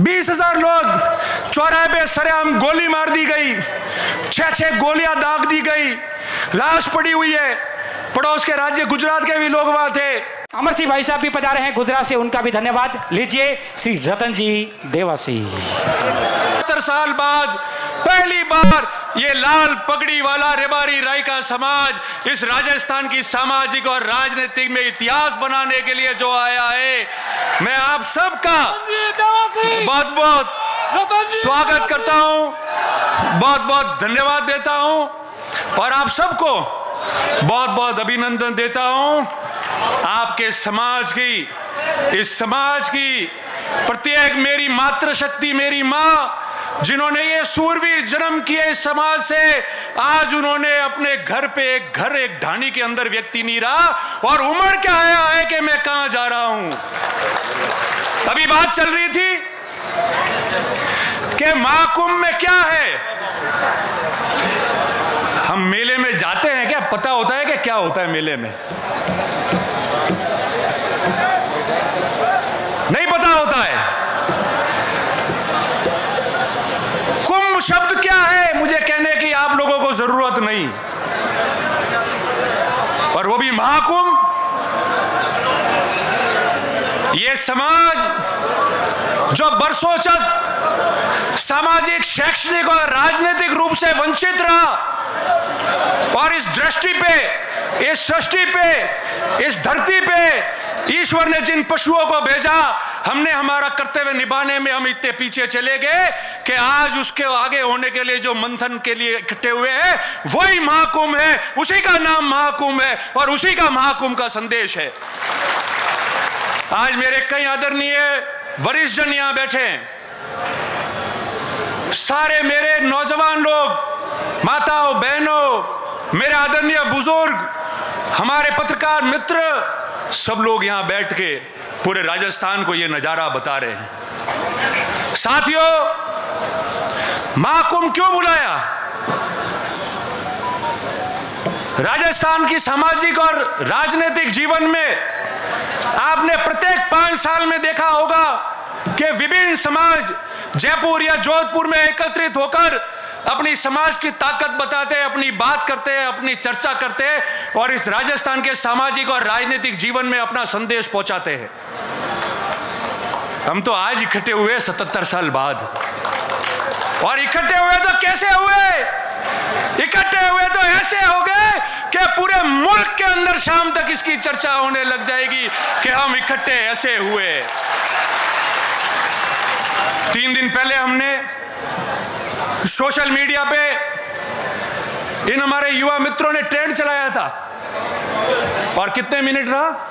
बीस हज़ार लोग चौराहे पे सरेआम गोली मार दी गई। छह छह गोलियाँ दाग दी गई। लाश पड़ी हुई है। पड़ोस के राज्य गुजरात के भी लोग वहाँ थे। अमर सिंह भाई साहब भी पधारे हैं। गुजरात से उनका भी धन्यवाद। लीजिए श्री रतन जी देवासी। सत्तर साल बाद पहली बार ये लाल पगड़ी वाला रेबारी राय का समाज इस राजस्थान की सामाजिक और राजनीतिक में इतिहास बनाने के लिए जो आया है, मैं आप सबका बहुत बहुत स्वागत करता हूँ, बहुत बहुत धन्यवाद देता हूँ, और आप सबको बहुत बहुत अभिनंदन देता हूँ। आपके समाज की, इस समाज की प्रत्येक मेरी मातृशक्ति मेरी माँ जिन्होंने ये सूरवीर जन्म किए इस समाज से, आज उन्होंने अपने घर पे एक घर, एक ढानी के अंदर व्यक्ति नहीं रहा और उम्र क्या आया है कि मैं कहाँ जा रहा हूँ? अभी बात चल रही थी कि महाकुंभ में क्या है? हम मेले में जाते हैं क्या? पता होता है कि क्या होता है मेले में? नहीं पता होता है। शब्द क्या है? मुझे कहने की आप लोगों को ज़रूरत नहीं। और वो भी महाकुंभ। ये समाज जो बरसों चक सामाजिक, शैक्षणिक और राजनीतिक रूप से वंचित रहा, और इस दृष्टि पे, इस सृष्टि पे, इस धरती पे ईश्वर ने जिन पशुओं को भेजा हमने हमारा कर्तव्य निभाने में हम इतने पीछे चले गए कि आज उसके आगे होने के लिए जो मंथन के लिए इकट्ठे हुए हैं, वही महाकुंभ है, उसी का नाम महाकुंभ है और उसी का महाकुंभ का संदेश है। आज मेरे कई आदरणीय वरिष्ठ जन यहाँ बैठे हैं। सारे मेरे नौजवान लोग, माताओं, बहनों, मेरे आदरणीय बुज़ुर्ग, हमारे पत्रकार मित्र, सब लोग यहाँ बैठ के पूरे राजस्थान को ये नज़ारा बता रहे हैं। साथियों, महाकुंभ क्यों बुलाया? राजस्थान की सामाजिक और राजनीतिक जीवन में आपने प्रत्येक पाँच साल में देखा होगा कि विभिन्न समाज जयपुर या जोधपुर में एकत्रित होकर अपनी समाज की ताकत बताते हैं, अपनी बात करते हैं, अपनी चर्चा करते हैं और इस राजस्थान के सामाजिक और राजनीतिक जीवन में अपना संदेश पहुंचाते हैं। हम तो आज इकट्ठे हुए सतहत्तर साल बाद। और इकट्ठे हुए तो कैसे हुए? इकट्ठे हुए तो ऐसे हो गए कि पूरे मुल्क के अंदर शाम तक इसकी चर्चा होने लग जाएगी कि हम इकट्ठे ऐसे हुए। तीन दिन पहले हमने सोशल मीडिया पे इन हमारे युवा मित्रों ने ट्रेंड चलाया था। और कितने मिनट रहा?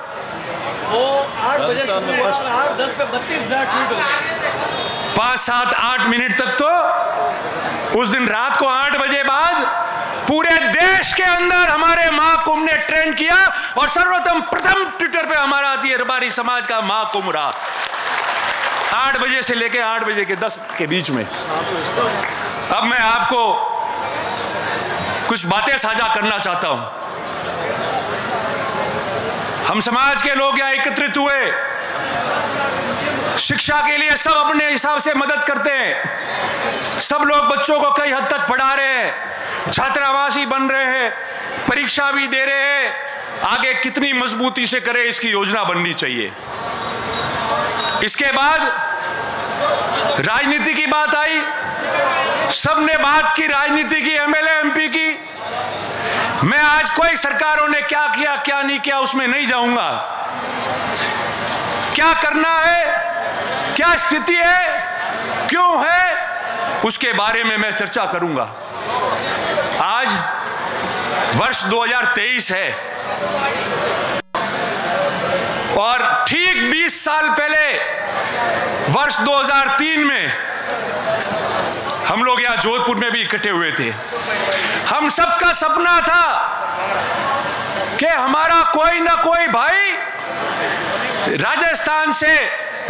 वो आठ बजे आठ दस पे बत्तीस हज़ार ट्वीट हो पाँच सात आठ मिनट तक तो उस दिन रात को आठ बजे बाद पूरे देश के अंदर हमारे महाकुंभ ने ट्रेंड किया और सर्वोत्तम प्रथम ट्विटर पे हमारा आती रबारी समाज का महाकुंभ रहा। आठ बजे से लेके आठ बजे के दस के बीच में। अब मैं आपको कुछ बातें साझा करना चाहता हूँ। हम समाज के लोग यहाँ एकत्रित हुए। शिक्षा के लिए सब अपने हिसाब से मदद करते हैं। सब लोग बच्चों को कई हद तक पढ़ा रहे हैं। छात्रावासी बन रहे हैं। परीक्षा भी दे रहे हैं। आगे कितनी मजबूती से करें, इसकी योजना बननी चाहिए। इसके बाद राजनीति की बात आई। सबने बात की, राजनीति की, एमएलए, एमपी की। मैं आज कोई सरकारों ने क्या किया, क्या नहीं किया, उसमें नहीं जाऊँगा। क्या करना है? क्या स्थिति है? क्यों है? उसके बारे में मैं चर्चा करूँगा। आज वर्ष 2023 है। और ठीक 20 साल पहले, वर्ष 2003 में हम लोग यहाँ जोधपुर में भी इकट्ठे हुए थे। हम सबका सपना था कि हमारा कोई ना कोई भाई राजस्थान से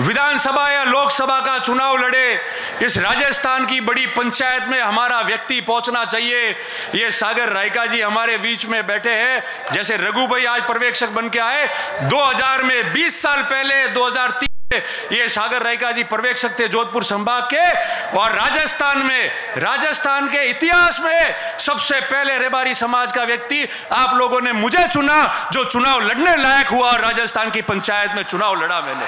विधानसभा या लोकसभा का चुनाव लड़े। इस राजस्थान की बड़ी पंचायत में हमारा व्यक्ति पहुँचना चाहिए। ये सागर रायका जी हमारे बीच में बैठे हैं। जैसे रघु भाई आज पर्यवेक्षक बन के आए। 2000 में 20 साल पहले 2003 ये सागर रायका जी पर्यवेक्षक थे जोधपुर संभाग के और राजस्थान में, राजस्थान के इतिहास में सबसे पहले रेबारी समाज का व्यक्ति आप लोगों ने मुझे चुना, जो चुनाव लड़ने लायक हुआ और राजस्थान की पंचायत में चुनाव लड़ा मैंने।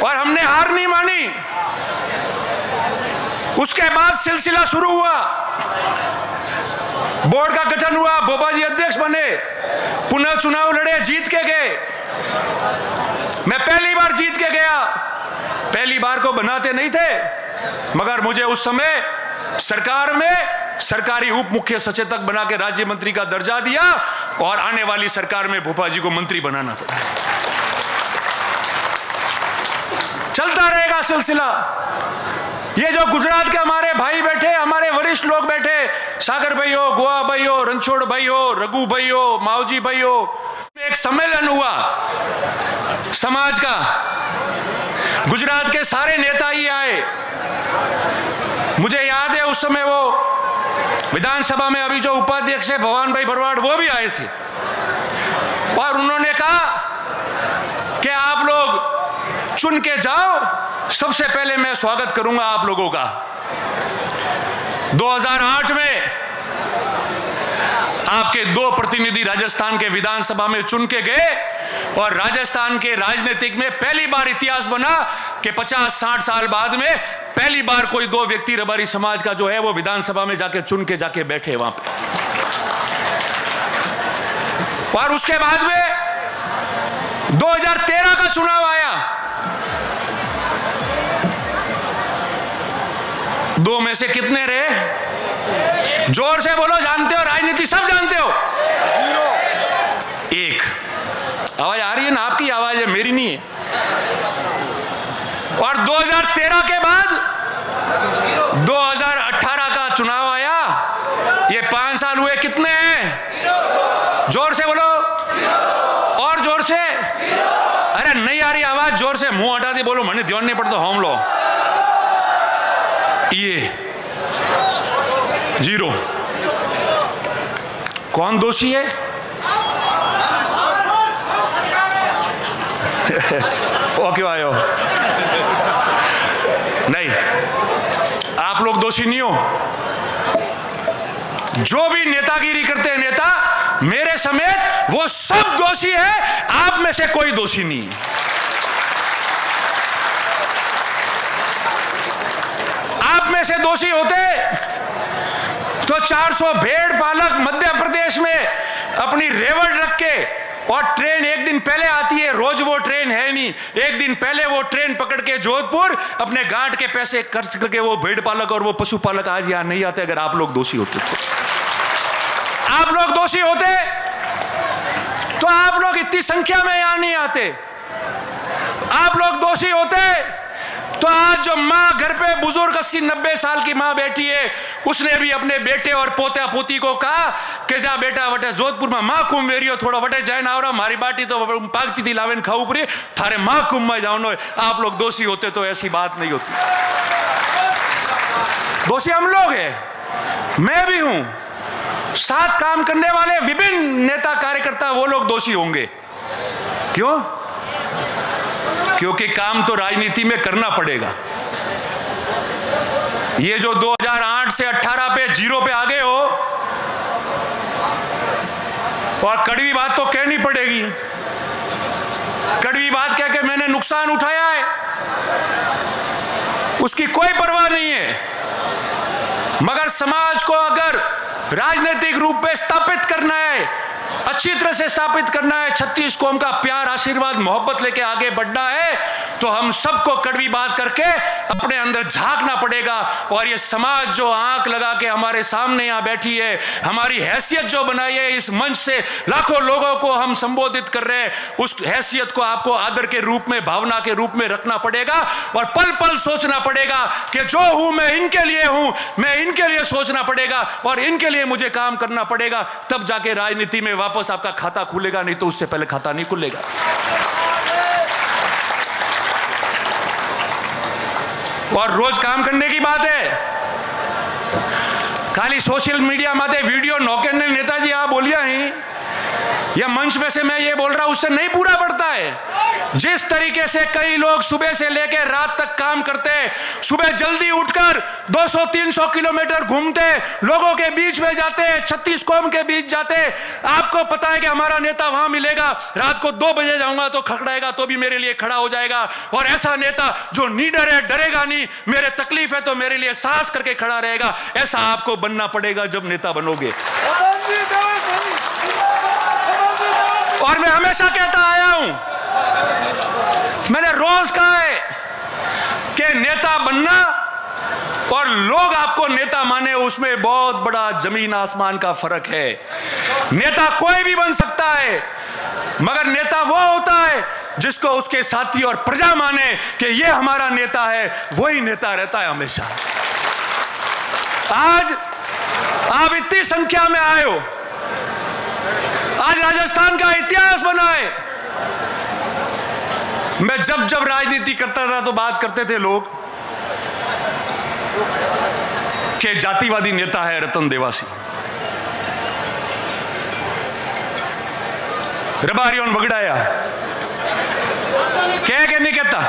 और हमने हार नहीं मानी। उसके बाद सिलसिला शुरू हुआ। बोर्ड का गठन हुआ बोबा जी अध्यक्ष बने। पुनः चुनाव लड़े, जीत के गए। मैं पहली बार जीत के गया। पहली बार को बनाते नहीं थे, मगर मुझे उस समय सरकार में सरकारी उप मुख्य सचेतक बना के राज्य मंत्री का दर्जा दिया और आने वाली सरकार में भोपा जी को मंत्री बनाना पड़ा। चलता रहेगा सिलसिला। ये जो गुजरात के हमारे भाई बैठे, हमारे वरिष्ठ लोग बैठे। सागर भाई हो गोवा भाई हो रणछोड़ भाई हो रघु भाई हो मावजी भाई हो एक सम्मेलन हुआ समाज का। गुजरात के सारे नेता ही आए। मुझे याद है उस समय वो विधानसभा में अभी जो उपाध्यक्ष है भवान भाई भरवाड़ वो भी आए थे। और उन्होंने कहा कि आप लोग चुन के जाओ, सबसे पहले मैं स्वागत करूँगा आप लोगों का। 2008 में आपके दो प्रतिनिधि राजस्थान के विधानसभा में चुन के गए और राजस्थान के राजनीतिक में पहली बार इतिहास बना कि 50-60 साल बाद में पहली बार कोई दो व्यक्ति रबारी समाज का जो है वो विधानसभा में जाके चुन के जाके बैठे वहाँ पे। और उसके बाद में 2013 का चुनाव आया। दो में से कितने रहे ज़ोर से बोलो जानते हो राजनीति सब जानते हो? एक। आवाज़ आ रही है ना? आपकी आवाज़ है मेरी नहीं है। और 2013 के बाद 2018 का चुनाव आया। ये पाँच साल हुए कितने हैं? ज़ोर से बोलो। और ज़ोर से। अरे नहीं आ रही आवाज़ ज़ोर से मुँह हटा दी बोलो मैंने ध्यान नहीं पड़ता होम लो ये ज़ीरो कौन दोषी है वो क्यों आए हो नहीं आप लोग दोषी नहीं हो जो भी नेतागिरी करते हैं नेता मेरे समेत वो सब दोषी है आप में से कोई दोषी नहीं से दोषी होते तो 400 भेड़ पालक मध्य प्रदेश में अपनी रेवड़ रख के और ट्रेन एक दिन पहले आती है। रोज वो ट्रेन है नहीं। एक दिन पहले वो ट्रेन पकड़ के जोधपुर, अपने गार्ड के पैसे खर्च करके वो भेड़ पालक और वो पशुपालक आज यहाँ नहीं आते, अगर आप लोग दोषी होते तो। आप लोग दोषी होते तो आप लोग इतनी संख्या में यहाँ नहीं आते। आप लोग दोषी होते तो आज जो माँ घर पे बुज़ुर्ग अस्सी नब्बे साल की माँ बैठी है, उसने भी अपने बेटे और पोता पोती को कहा कि जा बेटा वटे जोधपुर में माँ कुंभ वेरियो थोड़ा वटे जाए ना हमारी बाटी तो पागती थी लावेन खाऊ पड़ी थारे माँ कुंभ में जाओ आप लोग दोषी होते तो ऐसी बात नहीं होती। दोषी हम लोग है। मैं भी हूँ। साथ काम करने वाले विभिन्न नेता कार्यकर्ता वो लोग दोषी होंगे। क्यों? क्योंकि काम तो राजनीति में करना पड़ेगा। ये जो 2008 से 18 पे, ज़ीरो पे आ गए हो, और कड़वी बात तो कहनी पड़ेगी। कड़वी बात कह के मैंने नुकसान उठाया है? उसकी कोई परवाह नहीं है। मगर समाज को अगर राजनीतिक रूप में स्थापित करना है अच्छी तरह से स्थापित करना है। छत्तीस को का प्यार, आशीर्वाद, मोहब्बत लेके आगे बढ़ना है। तो हम सबको कड़वी बात करके अपने अंदर झांकना पड़ेगा। और ये समाज जो आँख लगा के हमारे सामने यहाँ बैठी है, हमारी हैसियत जो बनाई है, इस मंच से लाखों लोगों को हम संबोधित कर रहे हैं। उस हैसियत को आपको आदर के रूप में, भावना के रूप में रखना पड़ेगा और पल पल सोचना पड़ेगा कि जो हूँ मैं इनके लिए हूँ, मैं इनके लिए सोचना पड़ेगा और इनके लिए मुझे काम करना पड़ेगा। तब जाके राजनीति में वापस आपका खाता खुलेगा, नहीं तो उससे पहले खाता नहीं खुलेगा। और रोज काम करने की बात है। खाली सोशल मीडिया माते वीडियो नौकर ने नेताजी, आप बोलिया ही या मंच में से मैं ये बोल रहा हूँ, उससे नहीं पूरा पड़ता है। जिस तरीके से कई लोग सुबह से लेकर रात तक काम करते हैं, सुबह जल्दी उठकर 200-300 किलोमीटर घूमते लोगों के बीच में जाते हैं, छत्तीस कौम के बीच जाते आपको पता है कि हमारा नेता वहाँ मिलेगा, रात को दो बजे जाऊँगा तो खड़ाएगा तो भी मेरे लिए खड़ा हो जाएगा। और ऐसा नेता जो नीडर है, डरेगा नहीं, मेरे तकलीफ़ है तो मेरे लिए सांस करके खड़ा रहेगा। ऐसा आपको बनना पड़ेगा जब नेता बनोगे। हमेशा कहता आया हूँ। मैंने रोज कहा है कि नेता बनना और लोग आपको नेता माने, उसमें बहुत बड़ा ज़मीन आसमान का फ़र्क है। नेता कोई भी बन सकता है, मगर नेता वो होता है जिसको उसके साथी और प्रजा माने कि ये हमारा नेता है, वही नेता रहता है हमेशा। आज आप इतनी संख्या में आए हो आज राजस्थान का इतिहास बना है। मैं जब जब राजनीति करता था तो बात करते थे लोग कि जातिवादी नेता है रतन देवासी। रबारियों वगड़ाया। कह के नहीं कहता?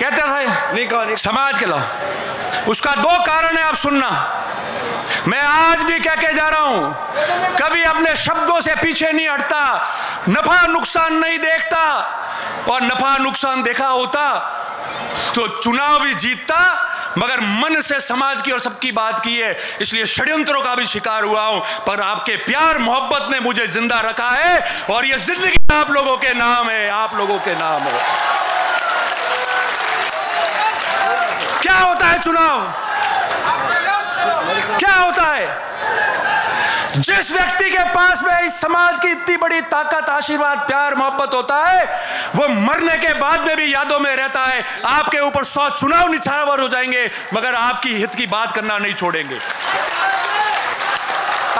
कहता था नहीं कहा नहीं समाज के लाओ। उसका दो कारण है आप सुनना। मैं आज भी कह के जा रहा हूँ, कभी अपने शब्दों से पीछे नहीं हटता, नफा नुकसान नहीं देखता, और नफा नुकसान देखा होता तो चुनाव भी जीतता, मगर मन से समाज की और सबकी बात की है, इसलिए षड्यंत्रों का भी शिकार हुआ हूँ, पर आपके प्यार मोहब्बत ने मुझे ज़िंदा रखा है, और यह ज़िंदगी आप लोगों के नाम है, आप लोगों के नाम है। क्या होता है चुनाव? क्या होता है? जिस व्यक्ति के पास में इस समाज की इतनी बड़ी ताकत, आशीर्वाद, प्यार, मोहब्बत होता है, वो मरने के बाद में भी यादों में रहता है। आपके ऊपर सौ चुनाव निछावर हो जाएँगे, मगर आपकी हित की बात करना नहीं छोड़ेंगे।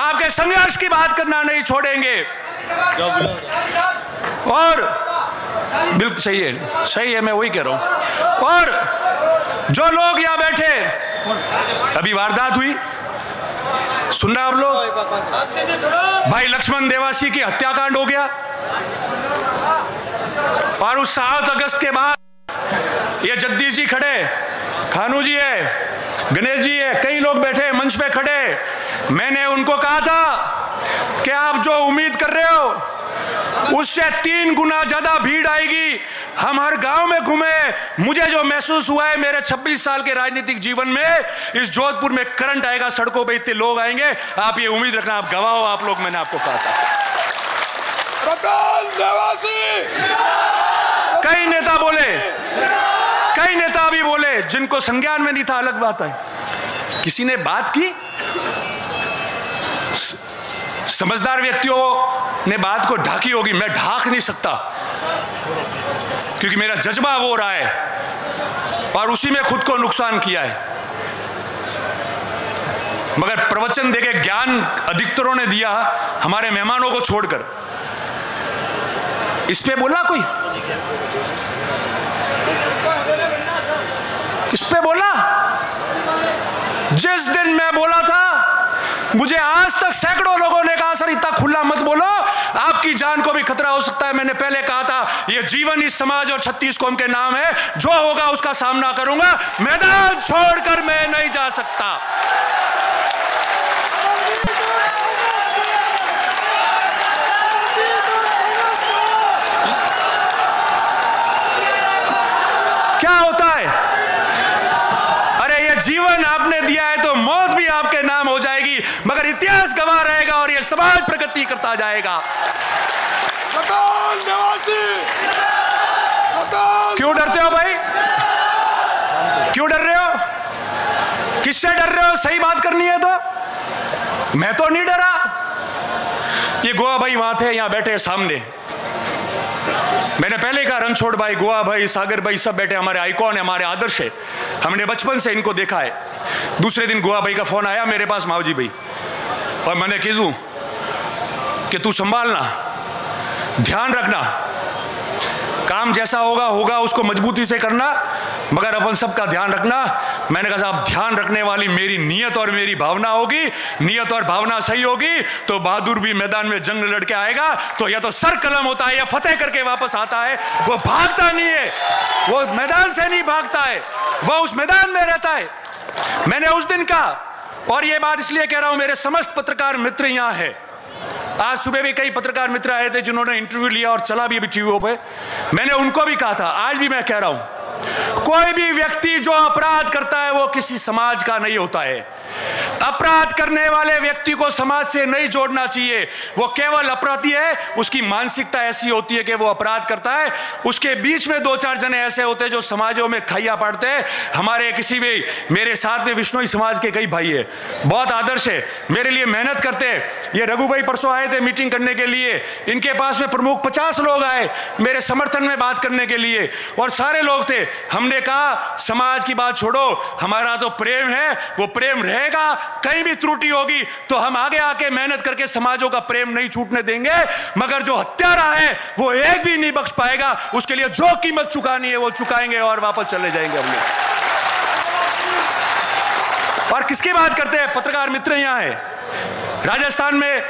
आपके संघर्ष की बात करना नहीं छोड़ेंगे। और बिल्कुल सही है सही है, मैं वही कह रहा हूँ। और जो लोग यहाँ बैठे, अभी वारदात हुई सुन रहे आप लोग? भाई लक्ष्मण देवासी की हत्याकांड हो गया। और उस सात अगस्त के बाद ये जगदीश जी खड़े खानू जी है, गणेश जी है, कई लोग बैठे मंच पे खड़े। मैंने उनको कहा था कि आप जो उम्मीद कर रहे हो उससे तीन गुना ज़्यादा भीड़ आएगी। हम हर गाँव में घूमे। मुझे जो महसूस हुआ है मेरे 26 साल के राजनीतिक जीवन में इस जोधपुर में करंट आएगा सड़कों पे इतने लोग आएँगे। आप ये उम्मीद रखना आप गवाह हो आप लोग मैंने आपको कहा था। कई नेता बोले कई नेता भी बोले जिनको संज्ञान में नहीं था अलग बात है। किसी ने बात की? समझदार व्यक्तियों ने बात को ढाकी होगी, मैं ढाक नहीं सकता। क्योंकि मेरा जज्बा वो रहा है, और उसी में खुद को नुकसान किया है। मगर प्रवचन देके ज्ञान अधिकतरों ने दिया हमारे मेहमानों को छोड़कर। इस पे बोला कोई? इस पे बोला जिस दिन मैं बोला था, मुझे आज तक सैकड़ों लोगों ने कहा, सर, इतना खुला मत बोलो। आपकी जान को भी खतरा हो सकता है, मैंने पहले कहा था यह जीवन, इस समाज और छत्तीस कौम के नाम है। जो होगा उसका सामना करूँगा। मैदान छोड़कर मैं नहीं जा सकता। क्या होता है? अरे, ये जीवन आपने दिया है तो मौत भी आपके नाम प्रगति करता जाएगा। क्यों डरते हो भाई? क्यों डर रहे हो? किससे डर रहे हो? सही बात करनी है तो। मैं तो नहीं डरा। ये गोवा भाई वहाँ थे यहाँ बैठे सामने। मैंने पहले कहा रणछोड़ भाई गोवा भाई सागर भाई सब बैठे हमारे आइकॉन है हमारे आदर्श है। हमने बचपन से इनको देखा है। दूसरे दिन गोवा भाई का फ़ोन आया मेरे पास मावजी भाई। और मैंने कह दूँ कि तू संभालना, ध्यान रखना। काम जैसा होगा होगा, उसको मजबूती से करना, मगर अपन सबका ध्यान रखना। मैंने कहा, साहब, ध्यान रखने वाली मेरी नियत और मेरी भावना होगी, नियत और भावना सही होगी तो बहादुर भी मैदान में जंग लड़के आएगा तो या तो सर कलम होता है या फतेह करके वापस आता है। वो भागता नहीं है, वो मैदान से नहीं भागता है, वो उस मैदान में रहता है। मैंने उस दिन कहा, और ये बात इसलिए कह रहा हूँ, मेरे समस्त पत्रकार मित्र यहाँ है। आज सुबह भी कई पत्रकार मित्र आए थे जिन्होंने इंटरव्यू लिया और चला भी अभी टीवी पे। मैंने उनको भी कहा था, आज भी मैं कह रहा हूँ, कोई भी व्यक्ति जो अपराध करता है, वो किसी समाज का नहीं होता है। अपराध करने वाले व्यक्ति को समाज से नहीं जोड़ना चाहिए। वो केवल अपराधी है, उसकी मानसिकता ऐसी होती है कि वो अपराध करता है। उसके बीच में दो चार जने ऐसे होते हैं जो समाजों में खाइया पड़ते हैं। हमारे किसी भी, मेरे साथ में विष्णोई समाज के कई भाई है। बहुत आदर्श है। मेरे लिए मेहनत करते हैं। ये रघु भाई परसों आए थे मीटिंग करने के लिए। इनके पास में प्रमुख पचास लोग आए मेरे समर्थन में बात करने के लिए। और सारे लोग थे। हमने कहा, समाज की बात छोड़ो। हमारा तो प्रेम है, वो प्रेम रहेगा। कहीं भी त्रुटि होगी तो हम आगे आके मेहनत करके समाजों का प्रेम नहीं छूटने देंगे, मगर जो हत्यारा है, वो एक भी नहीं बख्श पाएगा। उसके लिए जो कीमत चुकानी है, वो चुकाएँगे और वापस चले जाएँगे हम लोग। और किसकी बात करते हैं? पत्रकार मित्र यहाँ है। राजस्थान में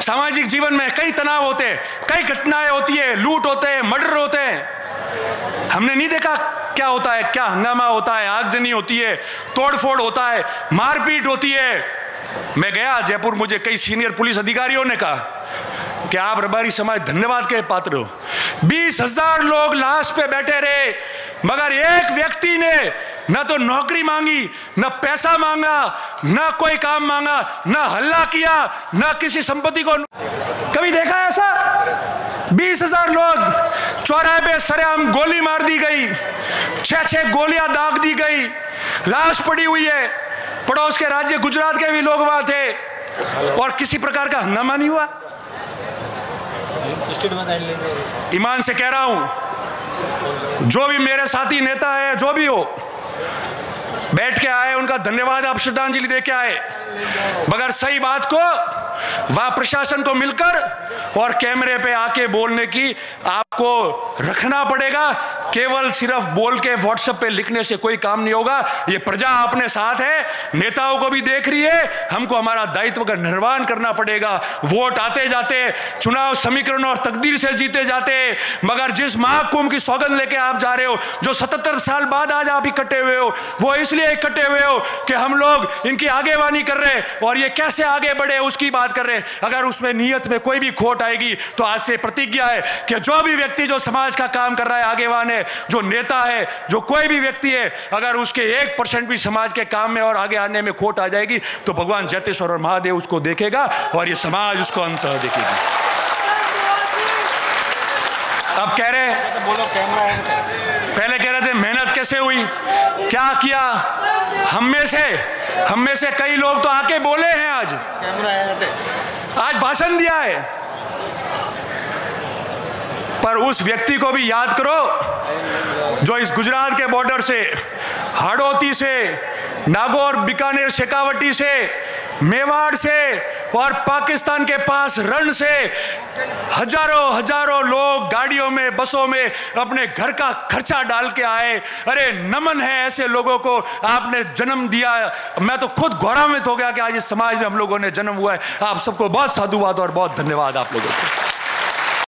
सामाजिक जीवन में कई तनाव होते हैं, कई घटनाएँ होती है, लूट होते हैं, मर्डर होते हैं। हमने नहीं देखा क्या होता है? क्या हंगामा होता है? आगजनी होती है, तोड़फोड़ होता है, मारपीट होती है। मैं गया जयपुर, मुझे कई सीनियर पुलिस अधिकारियों ने कहा कि आप रबारी समाज धन्यवाद के पात्र हो। बीस हज़ार लोग लाश पे बैठे रहे, मगर एक व्यक्ति ने न तो नौकरी मांगी, ना पैसा मांगा, न कोई काम मांगा, न हल्ला किया, न किसी संपत्ति को कभी देखा ऐसा? बीस हज़ार लोग चौराहे पे सरेआम गोली मार दी गई छह छह गोलियाँ दाग दी गई, लाश पड़ी हुई है। पड़ोस के राज्य गुजरात के भी लोग वहाँ थे। और किसी प्रकार का हंगामा नहीं हुआ? ईमान से कह रहा हूँ, जो भी मेरे साथी नेता है, जो भी हो, बैठ के आए, उनका धन्यवाद आप श्रद्धांजलि दे के आए। मगर सही बात को वह प्रशासन को मिलकर और कैमरे पे आके बोलने की आपको रखना पड़ेगा। केवल सिर्फ़ बोल के व्हाट्सएप पे लिखने से कोई काम नहीं होगा। ये प्रजा अपने साथ है, नेताओं को भी देख रही है, हमको हमारा दायित्व का निर्वहन करना पड़ेगा। वोट आते जाते, चुनाव समीकरण और तकदीर से जीते जाते, मगर जिस महाकुंभ की सौगंध लेके आप जा रहे हो, जो सतहत्तर साल बाद आज आप इकट्ठे हुए हो, वो इसलिए इकट्ठे हुए हो कि हम लोग इनकी आगेवानी कर रहे और ये कैसे आगे बढ़े, उसकी बात कर रहे हैं। अगर उसमें नीयत में कोई भी खोट आएगी तो आज से प्रतिज्ञा है कि जो भी व्यक्ति, जो समाज का काम कर रहा है, आगेवान है जो नेता है, जो कोई भी व्यक्ति है, अगर उसके एक परसेंट भी समाज के काम में और आगे आने में खोट आ जाएगी तो भगवान जैतेश्वर और महादेव उसको देखेगा और ये समाज उसको अंत देखेगी। अब कह रहे पहले कह रहे थे, मेहनत कैसे हुई? क्या किया? हम में से, हम में से कई लोग तो आके बोले हैं आज। आज भाषण दिया है। पर उस व्यक्ति को भी याद करो जो इस गुजरात के बॉर्डर से, हाड़ोती से, नागौर, बीकानेर शेखावटी से, मेवाड़ से और पाकिस्तान के पास रण से हज़ारों हज़ारों लोग गाड़ियों में, बसों में अपने घर का खर्चा डाल के आए। अरे, नमन है ऐसे लोगों को, आपने जन्म दिया। मैं तो खुद गौरवित हो गया कि आज इस समाज में हम लोगों ने जन्म हुआ है। आप सबको बहुत साधुवाद और बहुत धन्यवाद आप लोगों को।